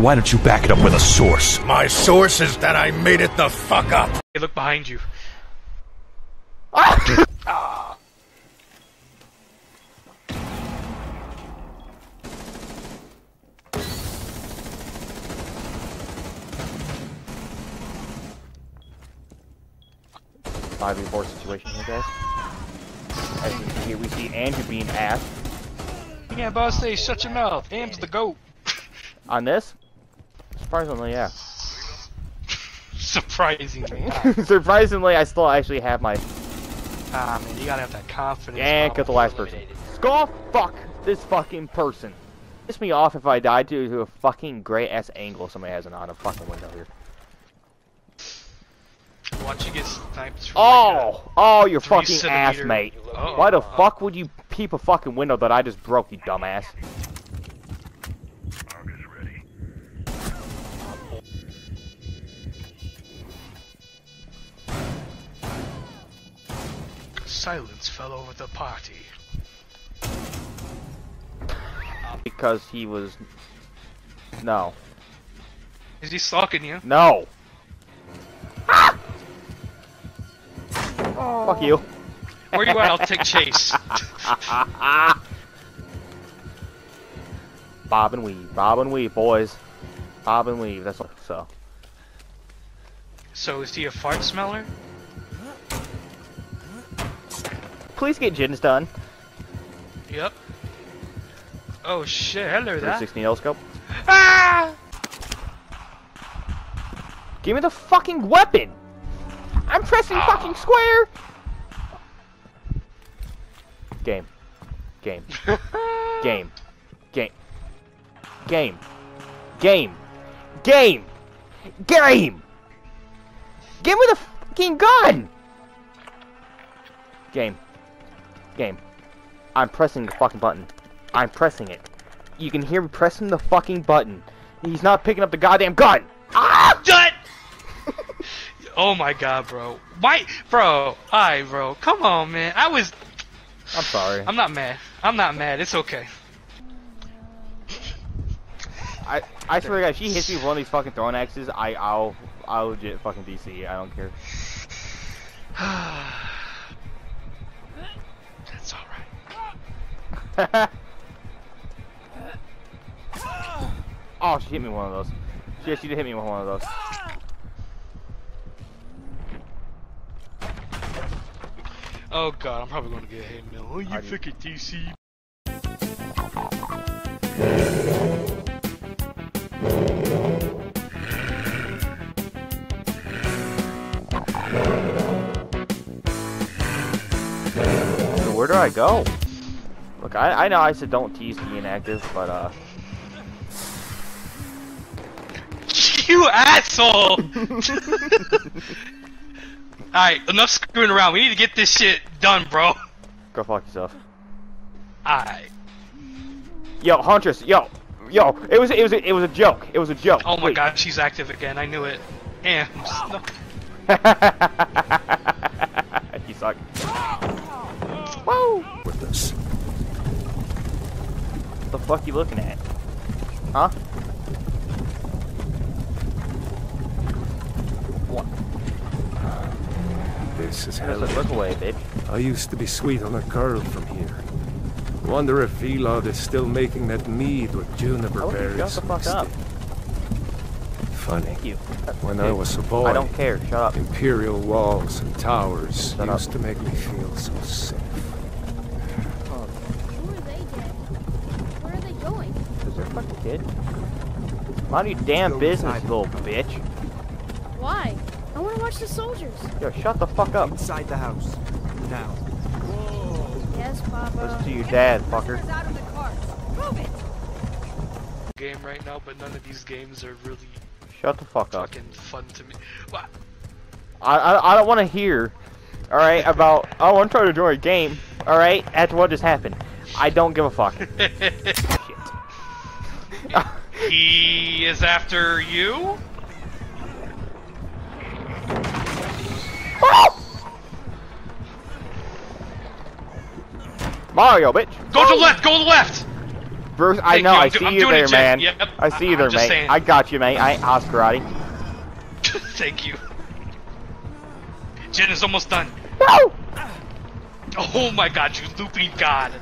why don't you back it up with a source? My source is that I made it the fuck up. Hey, look behind you. Ah! Five v four situation here, guys. As you can see here, we see Andrew being asked Yeah, boss, say shut your mouth. Am's the goat. on this. Surprisingly, yeah. Surprisingly. Surprisingly, I still actually have my. ah, man, you gotta have that confidence. And cut the last person. Skull, fuck this fucking person. Piss me off if I die due to a fucking great ass angle somebody has an on a fucking window here. Watch you get sniped from like Oh, oh, your fucking ass, mate. Oh. Why the fuck would you peep a fucking window that I just broke, you dumbass? Silence fell over the party. Because he was. No. Is he stalking you? No! Fuck you. Where you at? I'll take chase. Bob and weave, bob and weave, boys. Bob and weave, that's what, so. So is he a fart smeller? Please get gens done. Yep. Oh shit! Hello there. 316 L scope. Ah! Give me the fucking weapon! I'm pressing fucking square! Game. Game. Game. Game. Game. Game. Game. Game! Give me the fucking gun! Game. Game. I'm pressing the fucking button. I'm pressing it. You can hear me pressing the fucking button. He's not picking up the goddamn gun! Ah! Dut! oh my god, bro. Why, bro? Alright, bro. Come on, man. I was. I'm sorry. I'm not mad. I'm not mad. It's okay. I I swear to God, if she hits me with one of these fucking throwing axes, I I'll I'll legit fucking DC. I don't care. That's alright. oh, she hit me with one of those. Yeah, she did hit me with one of those. Oh god, I'm probably gonna get hit now. Oh, you I do. DC. So where do I go? Look, I I know I said don't tease the inactive, but uh, You asshole! Alright, enough screwing around. We need to get this shit done, bro. go fuck yourself. Alright. Yo, Huntress, yo, yo, it was it was a, it was a joke. It was a joke. Oh my Wait. god, she's active again. I knew it. And no. you suck. Woo! With us. What the fuck you looking at? Huh? What? This is hell. look away, bitch. I used to be sweet on a girl from here. Wonder if Vilod is still making that mead with juniper want berries. shut the fuck up. Funny. Thank you. When I was a boy, I don't care. Shut up. imperial walls and towers Shut up. used to make me feel so safe. Who are they dead? Where are they going? Is there a fucking kid? Mind your damn business, little bitch. Why? I want to watch the soldiers. Yo, shut the fuck up. Inside the house. Now. Yes, Papa. Listen to your dad, fucker. out of the cart. Move it. game right now, but none of these games are really Shut the fuck up. fucking fun to me. What? I I, I don't want to hear, all right, about oh I'm trying to join a game, all right, after what just happened. I don't give a fuck. Shit. he is after you? Mario, bitch. Go to the left! Go to the left! Verse, I Thank know, you, I see I'm you it, there, man. Yep, I see you there, I'm mate. saying. I got you, mate. I ain't house karate. Thank you. Gen is almost done. No! Oh my god, you looping god.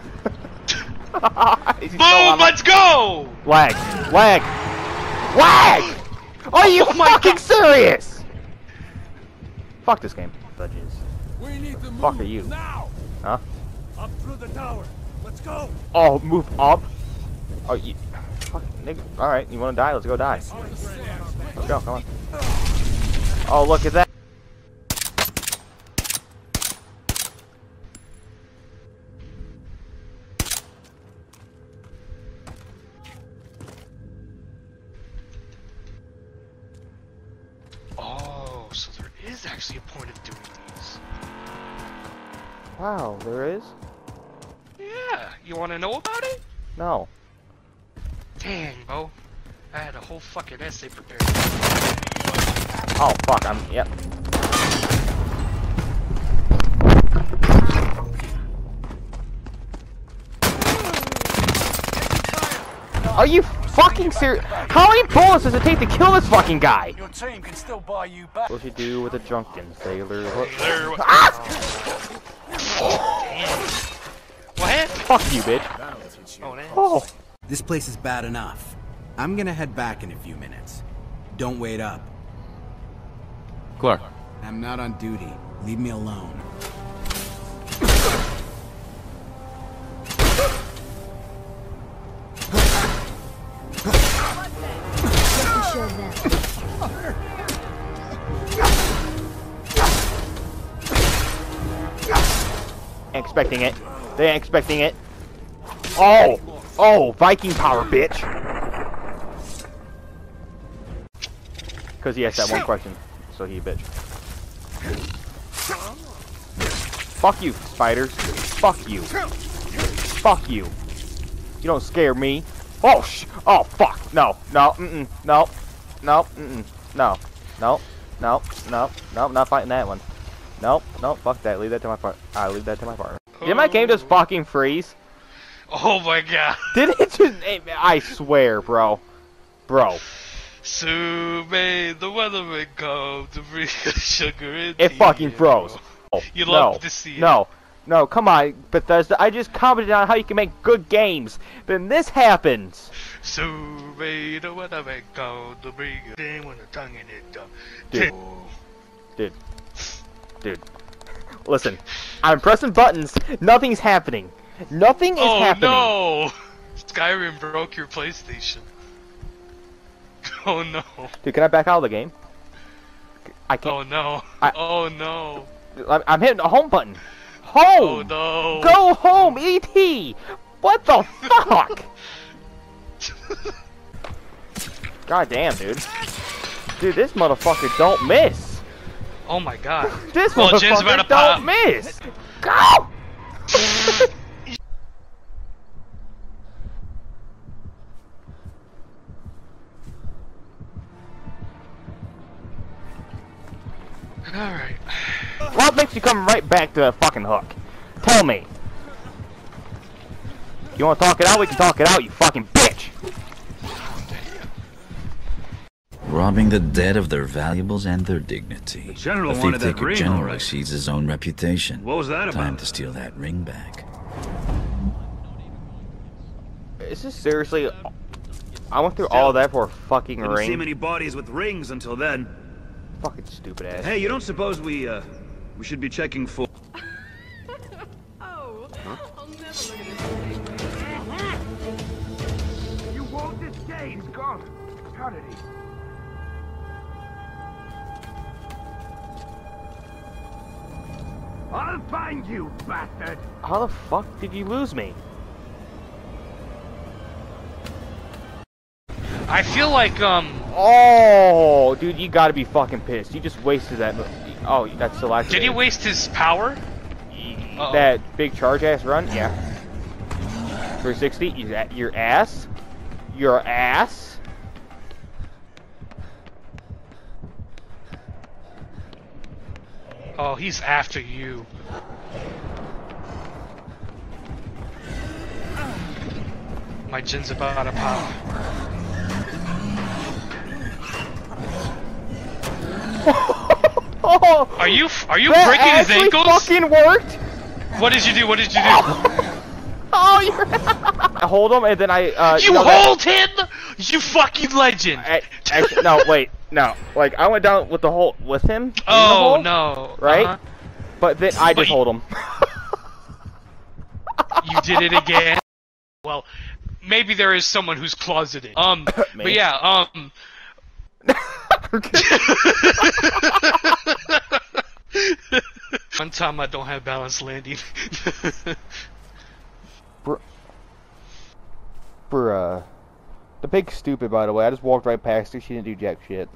He's Boom, still on my- let's go! Lag. Lag. Lag! Are you Oh fucking God. serious? Fuck this game. Budges. We need to Fuck are you? now. Huh? Up through the tower. Let's go. Oh, move up. Oh, you. Fuck, nigga. Alright, you wanna die? Let's go die. Let's go, come on. Oh, look at that. Wow, there is? Yeah, you want to know about it? No. Dang, bro. I had a whole fucking essay prepared. Oh, fuck, I'm. Yep. Are you fucking serious? How many bullets does it take to kill this fucking guy? Your team can still buy you back. What will you do with a drunken sailor? What? There, what? Fuck you, bitch. Oh. Oh. This place is bad enough. I'm gonna head back in a few minutes. Don't wait up. Clark. I'm not on duty. Leave me alone. Expecting it. They ain't expecting it. Oh! Oh, Viking power, bitch! Because he asked that one question, so he a bitch. Fuck you, spiders. Fuck you. Fuck you. You don't scare me. Oh, sh- Oh, fuck. No, no, mm-mm, no, no, mm-mm, no, no, no, no, no, not fighting that one. Nope, nope, fuck that. Leave that to my part. I leave that to my partner. Oh. Did my game just fucking freeze? Oh my god. Did it just? I swear, bro, bro. Soon may the Wellerman come to bring sugar and It tea, fucking froze. Oh, You no, love to see it. No, no, come on, Bethesda. I just commented on how you can make good games. Then this happens. Soon may the Wellerman come to bring us Then when the tongue in it. Dude. Dude. Dude. Listen, I'm pressing buttons. Nothing's happening. Nothing is Oh happening. no! Skyrim broke your PlayStation. Oh no. Dude, can I back out of the game? I can't. Oh no. I- Oh no. I'm, I'm hitting the home button. Home. Oh no. Go home, ET. What the fuck? God damn, dude. Dude, this motherfucker don't miss. Oh my god. This Well, gen's about to pop. don't miss. Go! Alright. What makes you come right back to that fucking hook? Tell me. You wanna talk it out? We can talk it out, you fucking bitch! Robbing the dead of their valuables and their dignity. The general a thief wanted that taker ring, general all right. sees his own reputation. What was that Time about? to steal that ring back. Is this seriously... I went through all that for a fucking Didn't see many bodies with rings until then. Fucking stupid ass. Hey, you don't suppose we, uh, we should be checking for... Oh, I'll never look at this You won't escape. He's gone. How did he? I'll find you, bastard. How the fuck did you lose me? I feel like, um, Oh, dude, you gotta be fucking pissed. You just wasted that. Oh, that's still active. did he waste his power? Uh-oh. That big charge ass run? Yeah. 360? You, a- your ass? Your ass? Oh, he's after you. My gen's about to pop. Oh, Are you are you that breaking his actually ankles? fucking worked. What did you do? What did you do? Oh, you're. I hold him and then I. Uh, you know that- hold him? You fucking legend! I, actually, no, wait, no. Like I went down with the hole with him. oh hole, no! Right? Uh-huh. But then I just hold him. You did it again. Well, maybe there is someone who's closeted. Um, but yeah, um. One time I don't have balance landing. Bruh. uh, the pig's stupid. By the way, I just walked right past her. She didn't do jack shit.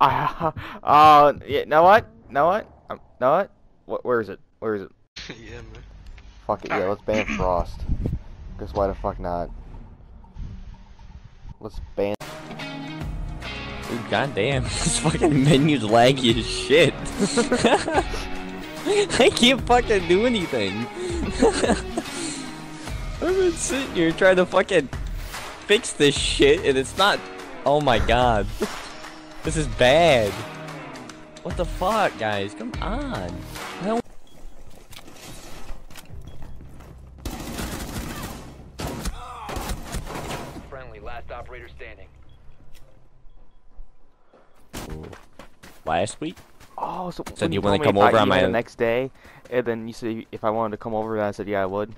Ah, uh, yeah. Know what? Know what? Um, know what? What? Where is it? Where is it? yeah, man. Fuck it. Yeah, let's ban Frost. Cause why the fuck not? Let's ban. Dude, goddamn, this fucking menu's laggy as shit. I can't fucking do anything. I've been sitting here trying to fucking fix this shit, and it's not. Oh my god, this is bad. What the fuck, guys? Come on. I don't- Friendly, last operator standing. Last week? Oh, so Said when you told wanna come over on my- the next day, and then you said if I wanted to come over, I said yeah I would.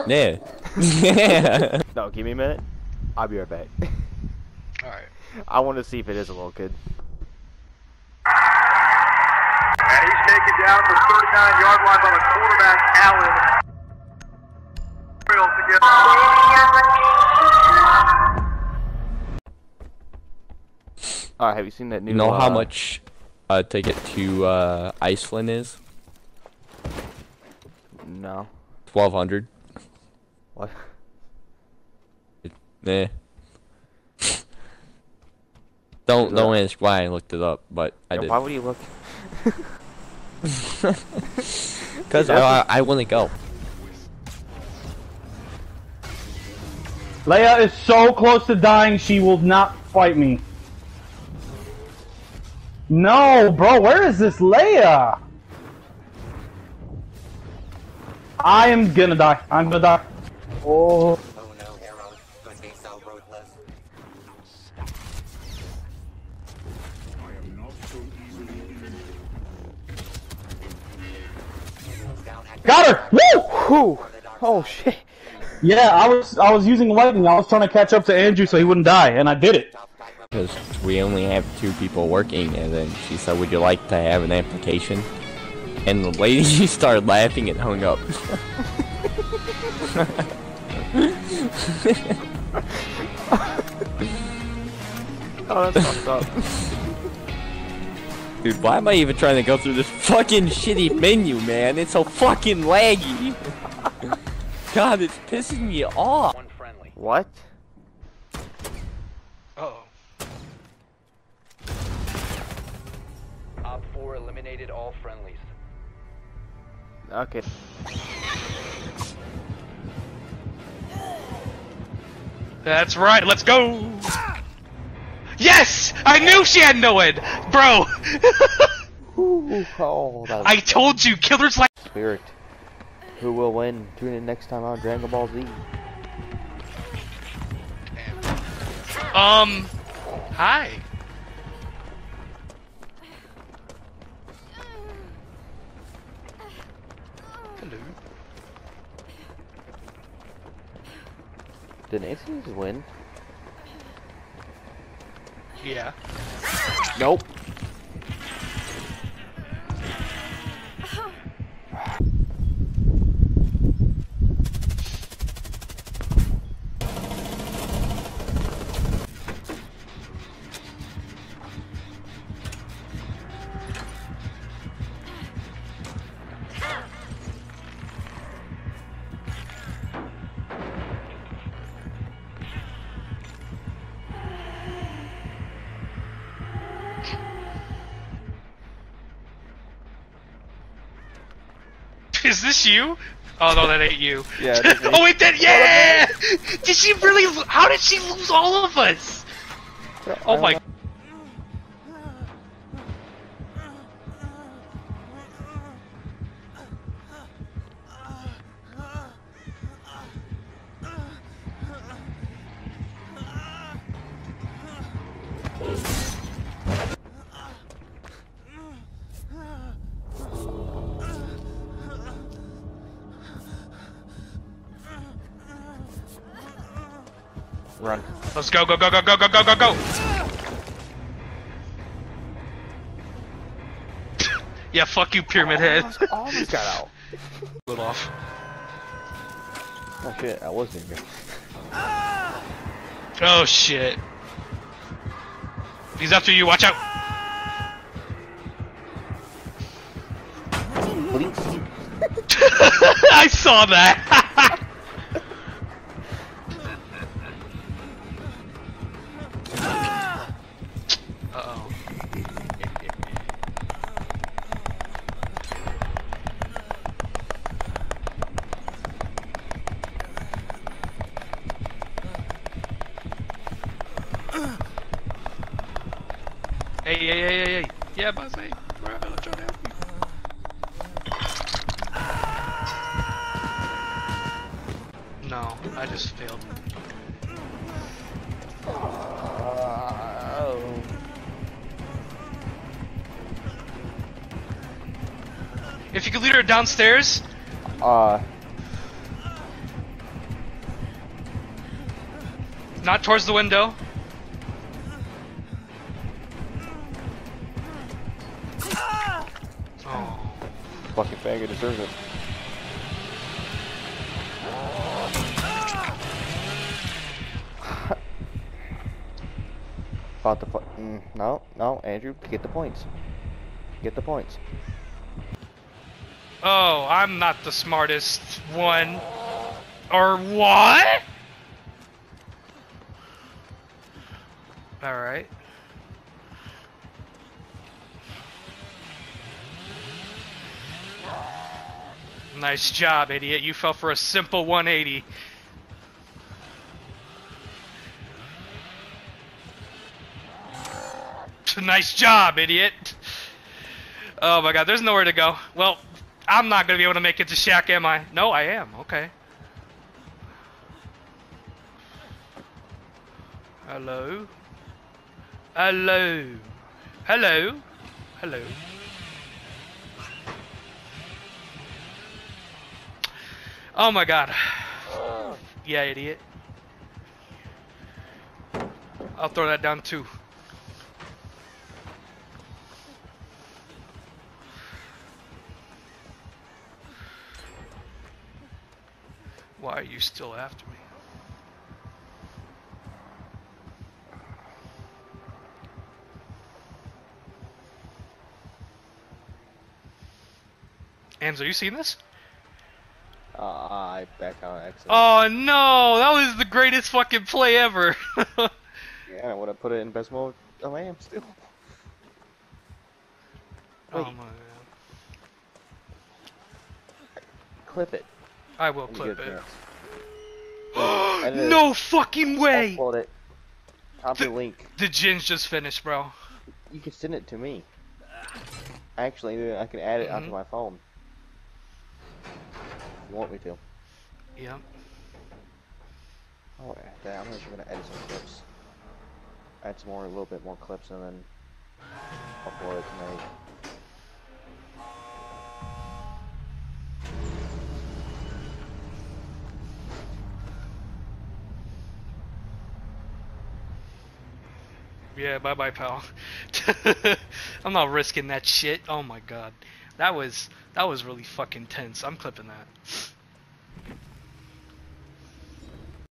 Fuck. Yeah. yeah. No, give me a minute. I'll be right back. Alright. I want to see if it is a little kid. And he's taken down the 39 yard line by the quarterback, Allen. Alright, have you seen that new? You know how uh, much a ticket to uh, Iceland is? No. Twelve hundred. What? Eh. don't don't ask why I looked it up, but I Yeah, did. Why would you look? Because I, I want to go. Leia is so close to dying, she will not fight me. No, bro, where is this Leia? I am gonna die. I'm gonna die. Oh. Got her! Woo! Whew. Oh shit. Yeah, I was I was using lightning. I was trying to catch up to Andrew so he wouldn't die, and I did it. Because we only have two people working, and then she said, "Would you like to have an application?" And the lady just started laughing and hung up. Oh, that's fucked up. Dude, why am I even trying to go through this fucking shitty menu, man? It's so fucking laggy. God, it's pissing me off. What? Oh. Op 4 eliminated all friendlies. Okay. That's right, let's go! Yes! I knew she had no head! Bro! Ooh, oh, I told you, killers like- Spirit. Who will win? Tune in next time on Dragon Ball Z. Um... Hi. Did Nancy just win? Yeah. Nope. Is this you? Oh no, that ain't you. Yeah, oh, it did. Yeah. Did she really? How did she lose all of us? Oh my. Run. Let's go, go, go, go, go, go, go, go, go. yeah, fuck you, Pyramid Head. Almost got out. Lit off. Oh shit, I was in here. Oh shit. He's after you. Watch out. I saw that. No, I just failed. If you could lead her downstairs, Uh, not towards the window. Oh. fucking faggot deserves it. About the mm, no, no, Andrew, get the points. Get the points. Oh, I'm not the smartest one. Or what? Alright. Nice job, idiot. You fell for a simple 180. Nice job, idiot. Oh my god, there's nowhere to go. Well, I'm not gonna be able to make it to Shack, am I? No, I am. Okay. Hello? Hello? Hello? Hello? Oh my god. Yeah, idiot. I'll throw that down too. Why are you still after me? Are you seeing this? Uh, I back out accident. Oh no, that was the greatest fucking play ever. Yeah, I would have put it in best mode. Oh, I am still. oh my god. Clip it. I will clip it. chance. Yeah, edit it. no fucking way! Upload it. Copy link. The gen's just finished, bro. You can send it to me. Actually, I can add it onto Mhm. my phone. You want me to. Yep. Oh, I'm just gonna edit some clips. Add some more, a little bit more clips, and then upload it tonight. Yeah, bye bye, pal. I'm not risking that shit. Oh my god. That was that was really fucking tense. I'm clipping that.